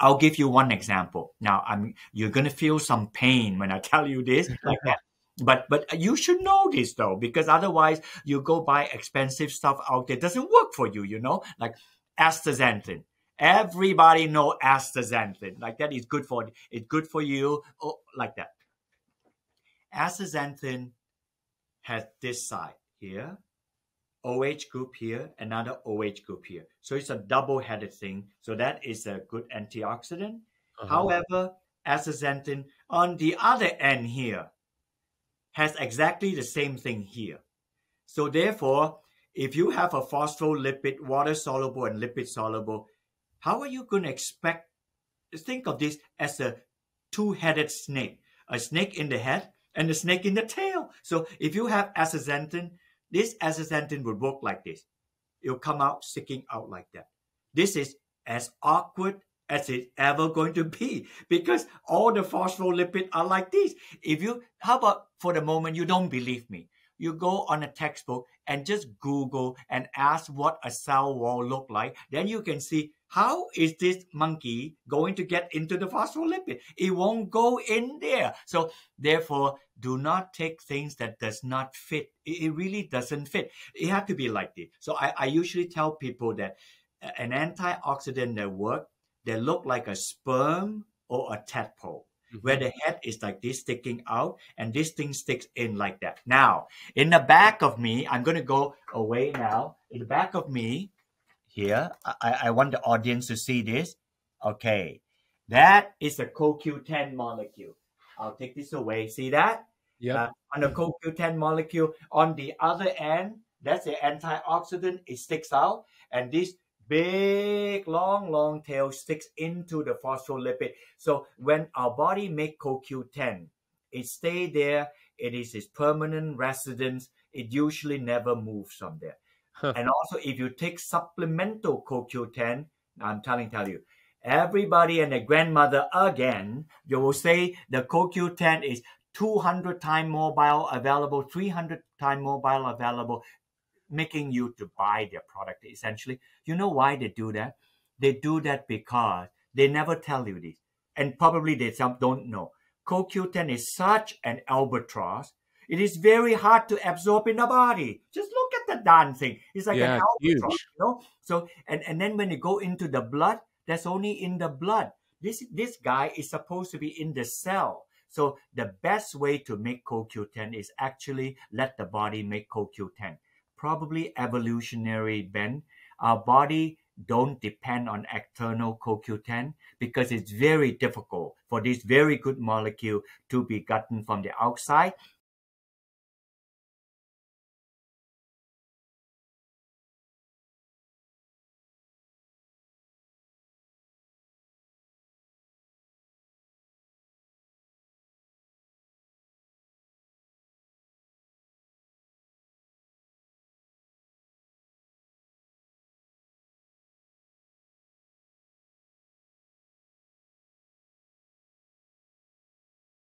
I'll give you one example. Now, I'm you're gonna feel some pain when I tell you this, like that. But but you should know this though, because otherwise you go buy expensive stuff out there. It doesn't work for you, you know, like astaxanthin. Everybody know astaxanthin. Like that is good for it's good for you. Oh, like that. Astaxanthin has this side here, OH group here, another OH group here. So it's a double-headed thing. So that is a good antioxidant. Uh-huh. However, astaxanthin on the other end here has exactly the same thing here. So therefore, if you have a phospholipid, water soluble and lipid soluble, how are you going to expect? Think of this as a two-headed snake, a snake in the head and a snake in the tail. So if you have astaxanthin, this astaxanthin would work like this. It'll come out sticking out like that. This is as awkward as it's ever going to be because all the phospholipids are like this. If you, how about for the moment you don't believe me? You go on a textbook and just Google and ask what a cell wall look like. Then you can see how is this monkey going to get into the phospholipid? It won't go in there. So therefore, do not take things that does not fit. It, really doesn't fit. It has to be like this. So I, I usually tell people that uh, an antioxidant that work they look like a sperm or a tadpole. Where the head is like this sticking out and this thing sticks in like that. Now, in the back of me, I'm going to go away now. In the back of me, here, I, I want the audience to see this. Okay, that is a CoQ10 molecule. I'll take this away. See that? Yeah. Uh, on the CoQ10 molecule, on the other end, that's the antioxidant. It sticks out, and this big long long tail sticks into the phospholipid. So when our body make coq10 it stay there. It is its permanent residence. It usually never moves from there. Huh. and also if you take supplemental coq10 i'm telling tell you everybody and their grandmother again you will say the coq10 is 200 times more bioavailable 300 times more bioavailable making you to buy their product essentially. You know why they do that? They do that because they never tell you this. And probably they don't know. CoQ10 is such an albatross. It is very hard to absorb in the body. Just look at the darn thing. It's like yeah, an albatross, huge. you know? So and, and then when you go into the blood, that's only in the blood. This this guy is supposed to be in the cell. So the best way to make CoQ10 is actually let the body make CoQ10 probably evolutionary bent. Our body don't depend on external CoQ10 because it's very difficult for this very good molecule to be gotten from the outside.